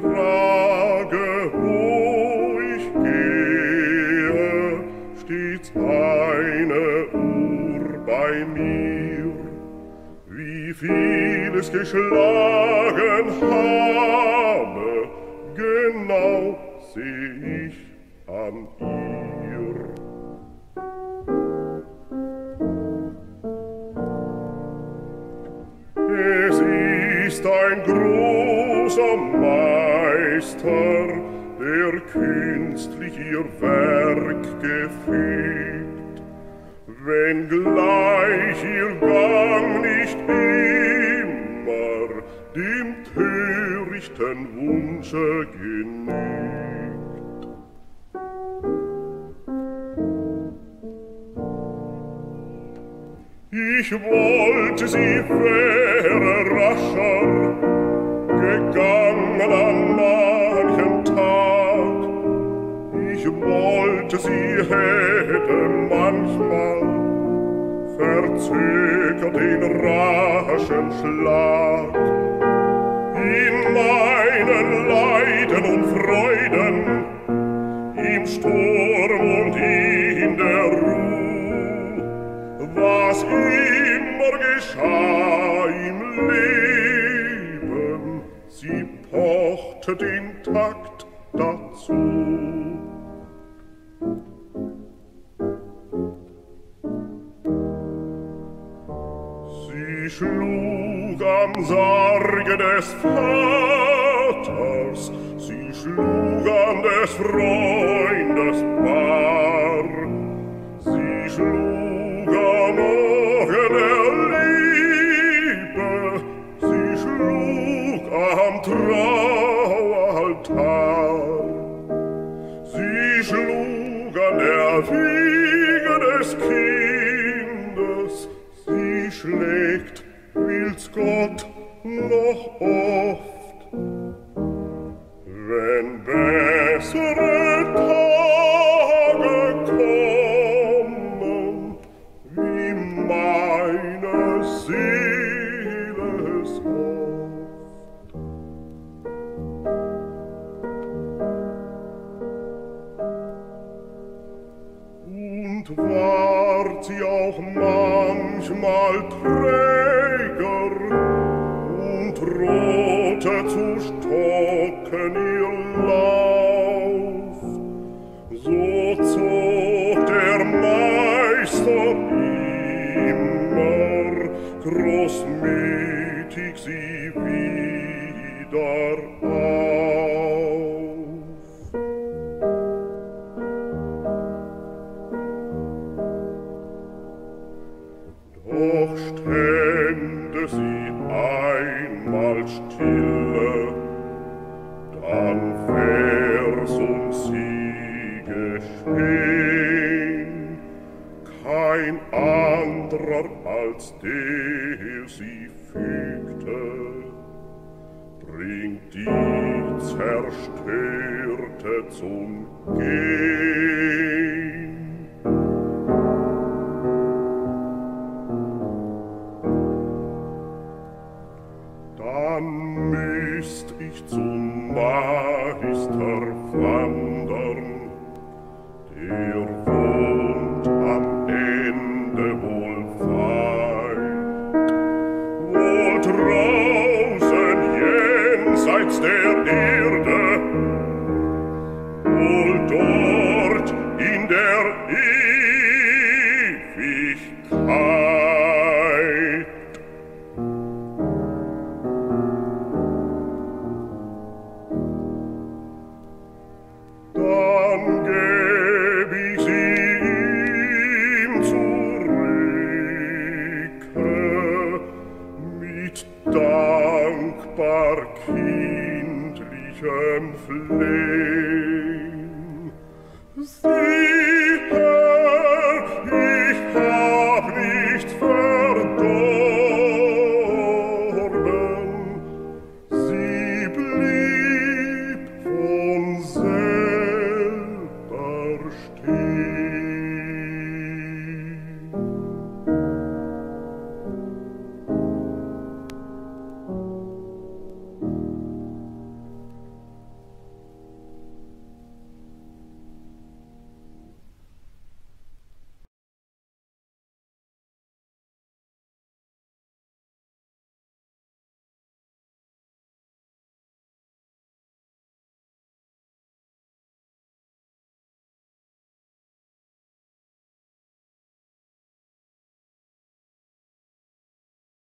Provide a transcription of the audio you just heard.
frage, wo ich gehe, stets eine Uhr bei mir. Wie vieles geschlagen habe, genau seh ich an ihr. Es ist ein großer Mann, Meister, der künstlich ihr Werk gefügt, wenn gleich ihr Gang nicht immer dem törichten Wunsche genügt. Ich wollte sie wäre rascher gegangen an wünschte, sie hätte manchmal verzögert den raschen Schlag. In meinen Leiden und Freuden, im Sturm und in der Ruhe, was immer geschah im Leben, sie pochte den Takt schlug am Sarge des Vaters, sie schlug an des Freundes Paar. Sie schlug am Augen der Liebe, sie schlug am Traualtar. Sie schlug an der Wiege des Kindes, sie schlägt nichts Gott noch oft. Wenn bessere Tage kommen, wie meine Seele es hofft. Und ward sie auch manchmal trägt, immer großmütig sie wieder an. Als der sie fügte, bringt die Zerstörte zum Gehn. Dann müsst ich zum Meister wandern, der footstep flame.